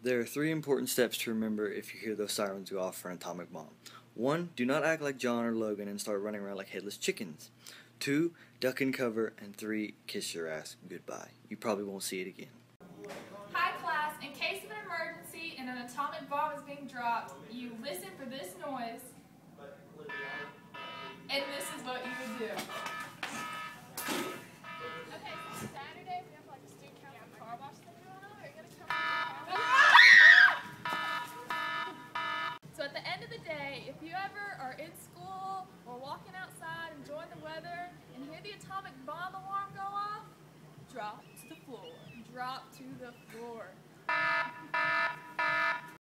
There are three important steps to remember if you hear those sirens go off for an atomic bomb. One, do not act like John or Logan and start running around like headless chickens. Two, duck and cover. And three, kiss your ass goodbye. You probably won't see it again. Hi class, in case of an emergency and an atomic bomb is being dropped, you listen for this noise, and this is what you would do. End of the day, if you ever are in school or walking outside enjoying the weather and hear the atomic bomb alarm go off, drop to the floor. Drop to the floor.